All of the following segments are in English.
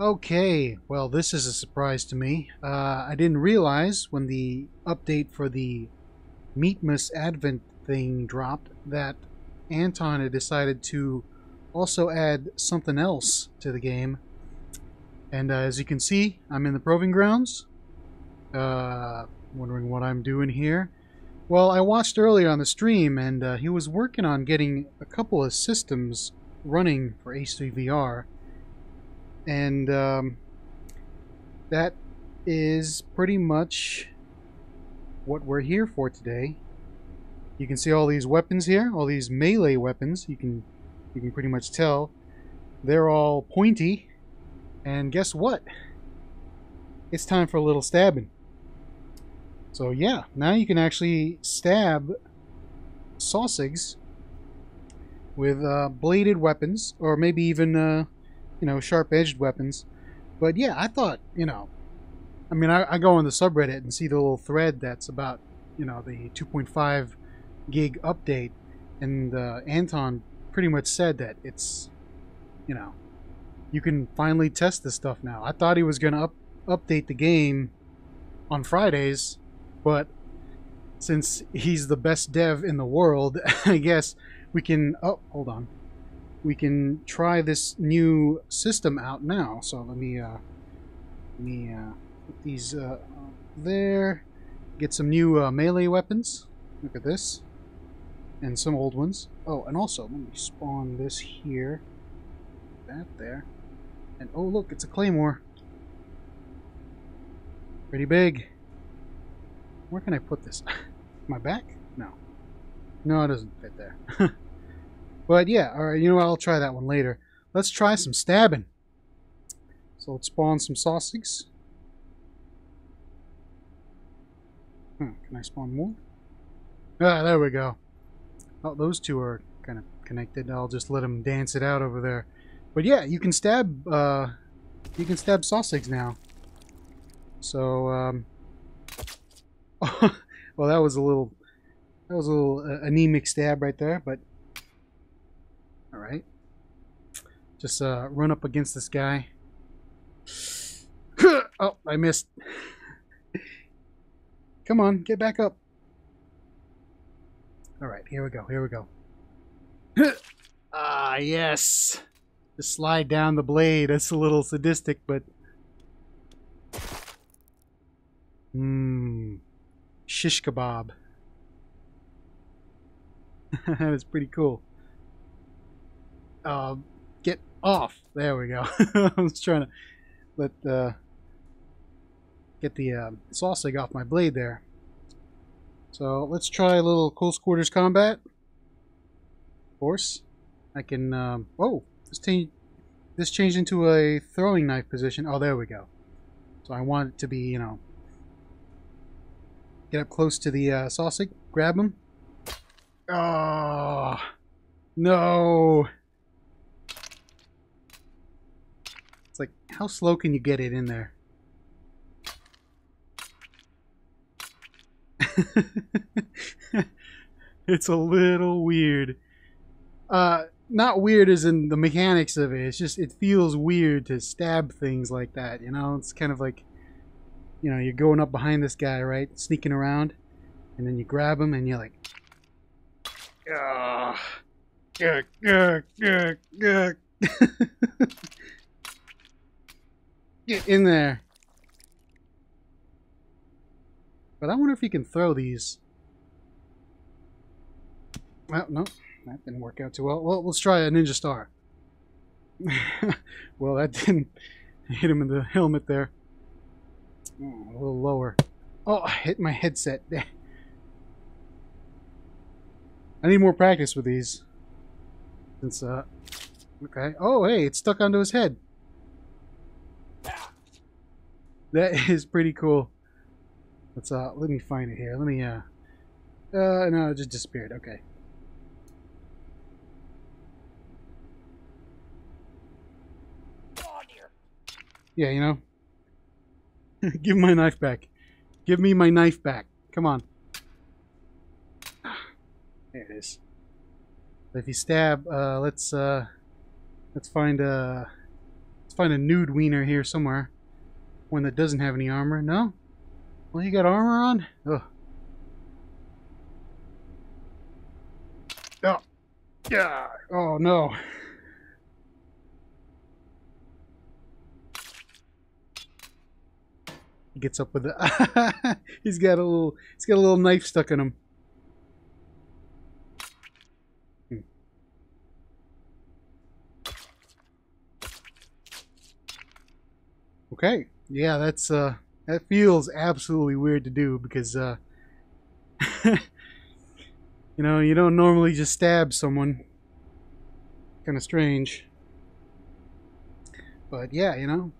Okay, well, this is a surprise to me. Uh, I didn't realize when the update for the Meatmas Advent thing dropped that Anton had decided to also add something else to the game. And uh, as you can see, I'm in the Proving Grounds. Uh, wondering what I'm doing here. Well, I watched earlier on the stream, and uh, he was working on getting a couple of systems running for H3VR and um, that is pretty much what we're here for today. You can see all these weapons here, all these melee weapons. You can you can pretty much tell they're all pointy. And guess what? It's time for a little stabbing. So yeah, now you can actually stab sausages with uh, bladed weapons, or maybe even uh, you know, sharp-edged weapons. But yeah, I thought, you know, I mean, I, I go on the subreddit and see the little thread that's about, you know, the 2.5 gig update, and uh, Anton pretty much said that it's, you know, you can finally test this stuff now. I thought he was going to up, update the game on Fridays, but since he's the best dev in the world, I guess we can. Oh, hold on we can try this new system out now. So let me uh, let me uh, put these uh, there. Get some new uh, melee weapons. Look at this, and some old ones. Oh, and also let me spawn this here. That there, and oh look, it's a claymore. Pretty big. Where can I put this? My back? No. No, it doesn't fit there. But yeah, all right, you know what? I'll try that one later. Let's try some stabbing. So let's spawn some sausages. Hmm, can I spawn more? Ah, there we go. Oh, those two are kind of connected. I'll just let them dance it out over there. But yeah, you can stab, uh, you can stab sausages now. So, um, well, that was a little, that was a little uh, anemic stab right there, but Alright. Just uh, run up against this guy. oh, I missed. Come on, get back up. Alright, here we go, here we go. ah, yes. Just slide down the blade. That's a little sadistic, but... Mmm. Shish kebab. that is pretty cool uh, get off. There we go. I was trying to let uh, get the uh, sausage off my blade there. So let's try a little close quarters combat. Of course, I can. Um, oh, this change. This changed into a throwing knife position. Oh, there we go. So I want it to be, you know, get up close to the uh, sausage, grab him. Oh, no. It's like, how slow can you get it in there? it's a little weird. Uh, not weird as in the mechanics of it. It's just it feels weird to stab things like that. You know, it's kind of like, you know, you're going up behind this guy, right, sneaking around, and then you grab him and you're like, ah, gah, gah, gah, gah. Get in there. But I wonder if you can throw these. Well, no, that didn't work out too well. Well, let's try a Ninja Star. well, that didn't hit him in the helmet there. Oh, a little lower. Oh, I hit my headset. I need more practice with these. Since, uh, okay. Oh, hey, it's stuck onto his head. That is pretty cool. Let's uh let me find it here. Let me uh uh no, it just disappeared. Okay. Yeah, you know. Give my knife back. Give me my knife back. Come on. There it is. If you stab, uh, let's uh, let's find a Let's find a nude wiener here somewhere. One that doesn't have any armor. No? Well, you got armor on? Ugh. Oh. Yeah. Oh, no. He gets up with it. he's got a little he's got a little knife stuck in him. Hmm. Okay. Yeah, that's uh that feels absolutely weird to do because uh you know, you don't normally just stab someone. Kind of strange. But yeah, you know,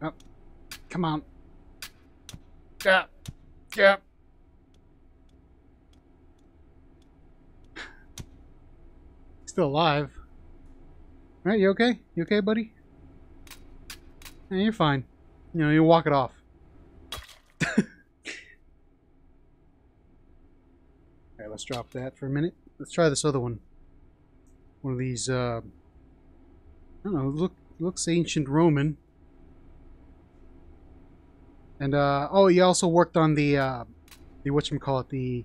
Oh, come on. Yeah. Yeah. Still alive. Right, you okay? You okay, buddy? Yeah, you're fine. You know, you walk it off. Alright, let's drop that for a minute. Let's try this other one. One of these, uh... I don't know, look, looks ancient Roman. And uh, oh, he also worked on the uh, the what you call it the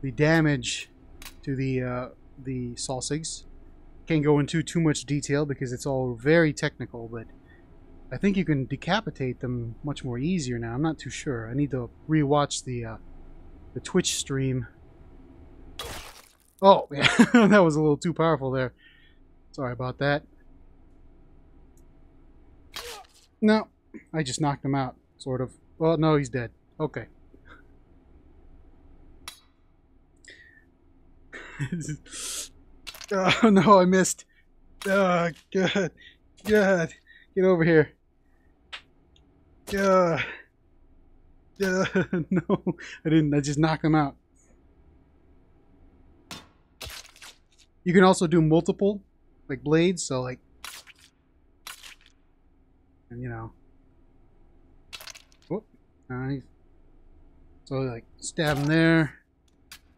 the damage to the uh, the Sosigs. Can't go into too much detail because it's all very technical, but I think you can decapitate them much more easier now. I'm not too sure. I need to rewatch the uh, the Twitch stream. Oh, yeah, that was a little too powerful there. Sorry about that. No, I just knocked him out, sort of. Well, no, he's dead. Okay. oh, no, I missed. Oh, God. God. Get over here. Uh, no, I didn't. I just knocked him out. You can also do multiple, like blades, so like, and you know, Nice. So like stab him there,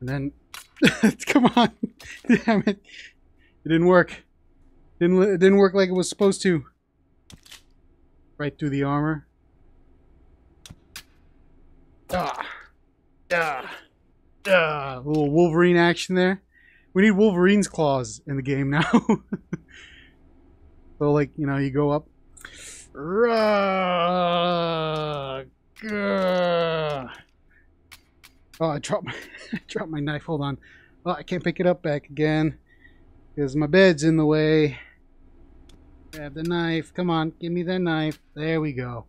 and then come on, damn it, it didn't work. Didn't it didn't work like it was supposed to. Right through the armor. Ah, ah, ah. Little Wolverine action there. We need Wolverine's claws in the game now. so like you know you go up. Oh, I dropped my, dropped my knife. Hold on. Oh, I can't pick it up back again because my bed's in the way. Grab the knife. Come on, give me that knife. There we go.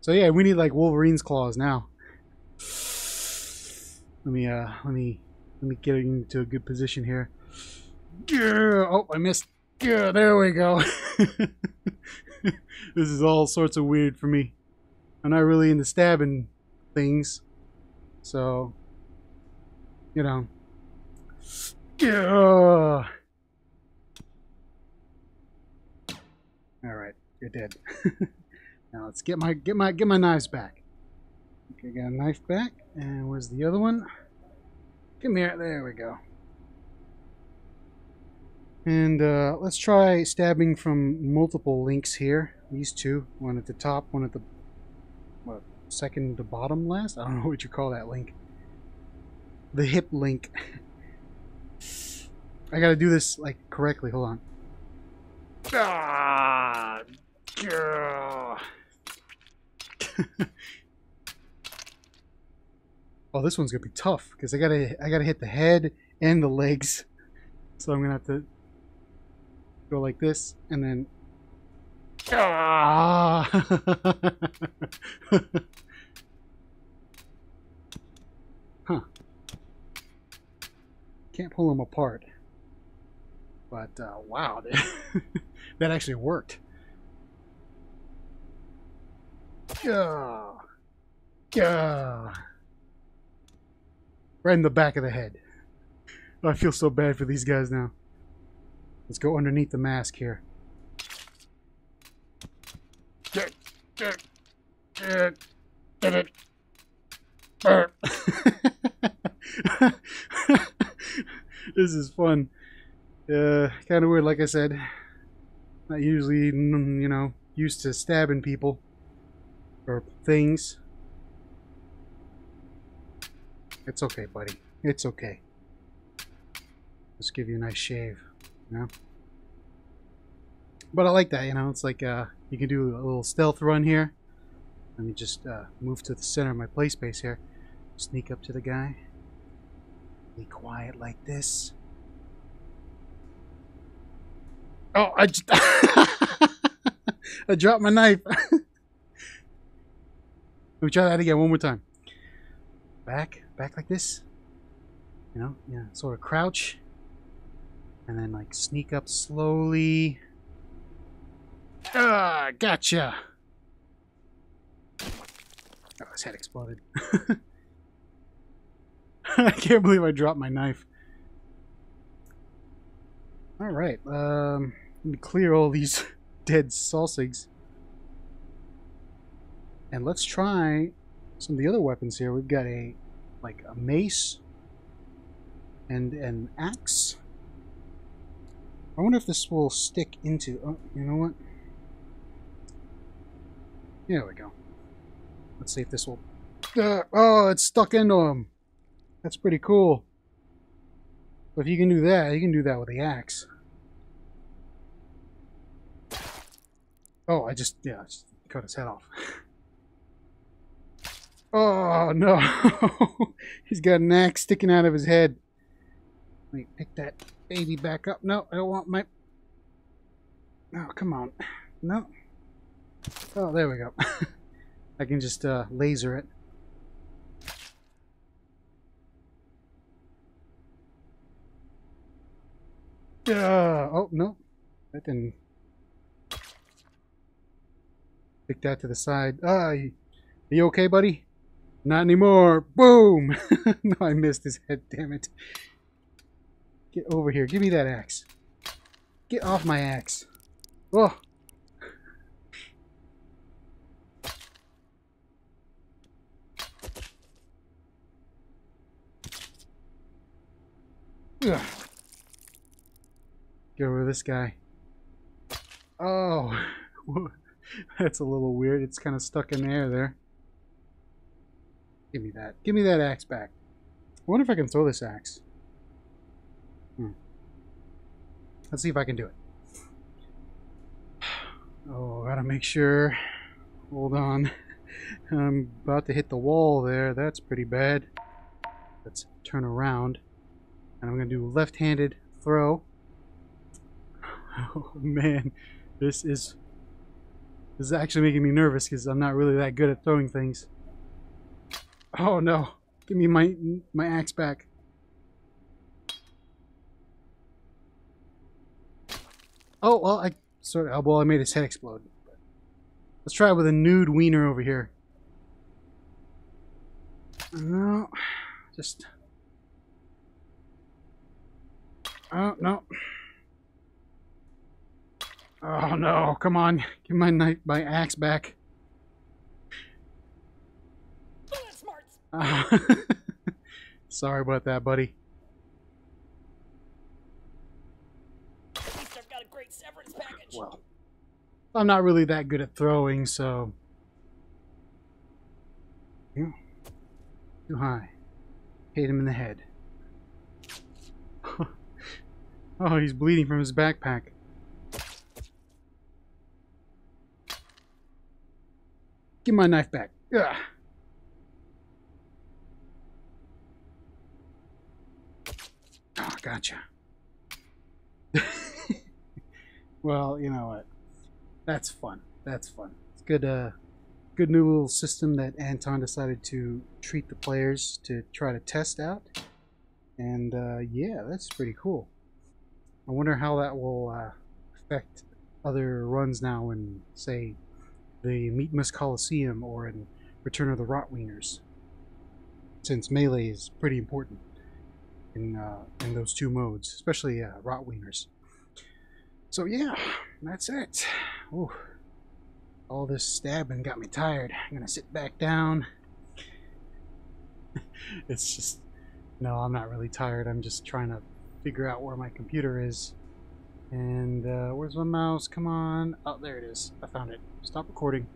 So yeah, we need like Wolverine's claws now. Let me uh, let me let me get into a good position here. Yeah. Oh, I missed. Yeah, there we go. this is all sorts of weird for me. I'm not really into stabbing things. So, you know. All right, you're dead. now let's get my get my get my knives back. Okay, got a knife back, and where's the other one? Come here. There we go. And uh, let's try stabbing from multiple links here. These two, one at the top, one at the second to bottom last? I don't know what you call that link. The hip link. I gotta do this like correctly. Hold on. Ah, oh, this one's gonna be tough because I gotta I gotta hit the head and the legs. So I'm gonna have to go like this and then Ah! huh. Can't pull them apart. But, uh, wow. that actually worked. Yeah. Yeah. Right in the back of the head. I feel so bad for these guys now. Let's go underneath the mask here. this is fun. Uh, kind of weird, like I said. Not usually, mm, you know, used to stabbing people or things. It's okay, buddy. It's okay. Let's give you a nice shave, you know? But I like that, you know? It's like uh, you can do a little stealth run here. Let me just uh, move to the center of my play space here. Sneak up to the guy. Be quiet like this. Oh, I just I dropped my knife. Let me try that again one more time. Back, back like this. You know, yeah, sort of crouch. And then like sneak up slowly. Ah, gotcha. Oh, his head exploded. I can't believe I dropped my knife. Alright, um, let me clear all these dead sosigs. And let's try some of the other weapons here. We've got a, like, a mace and an axe. I wonder if this will stick into... Oh, you know what? There we go. Let's see if this will... Uh, oh, it's stuck into him. That's pretty cool. But if you can do that, you can do that with the axe. Oh, I just, yeah, I just cut his head off. oh, no. He's got an axe sticking out of his head. Let me pick that baby back up. No, I don't want my... Oh, come on. No. Oh, there we go. I can just uh, laser it. Uh, oh, no. That didn't... Stick that to the side. Ah, are you okay, buddy? Not anymore. Boom! no, I missed his head, damn it. Get over here. Give me that axe. Get off my axe. Oh! Ugh. Get over this guy. Oh, that's a little weird. It's kind of stuck in the air there. Give me that. Give me that axe back. I wonder if I can throw this axe. Hmm. Let's see if I can do it. Oh, gotta make sure. Hold on. I'm about to hit the wall there. That's pretty bad. Let's turn around. And I'm to do left-handed throw. Oh man, this is this is actually making me nervous because I'm not really that good at throwing things. Oh no, give me my my axe back. Oh well, I sort of well I made his head explode. Let's try it with a nude wiener over here. No, just Oh, no. Oh, no. Come on. Give my knife, my axe back. Sorry about that, buddy. Well, I'm not really that good at throwing, so... Yeah. Too high. Hit him in the head. Oh, he's bleeding from his backpack. Give my knife back. Ugh. Oh, gotcha. well, you know what? That's fun. That's fun. It's good. Uh, good new little system that Anton decided to treat the players to try to test out. And uh, yeah, that's pretty cool. I wonder how that will uh, affect other runs now in, say, the Meatmas Coliseum or in Return of the Rotwieners, since melee is pretty important in uh, in those two modes, especially uh, Rotwieners. So yeah, that's it. Ooh, all this stabbing got me tired. I'm gonna sit back down. it's just no, I'm not really tired. I'm just trying to figure out where my computer is. And uh, where's my mouse? Come on. Oh, there it is. I found it. Stop recording.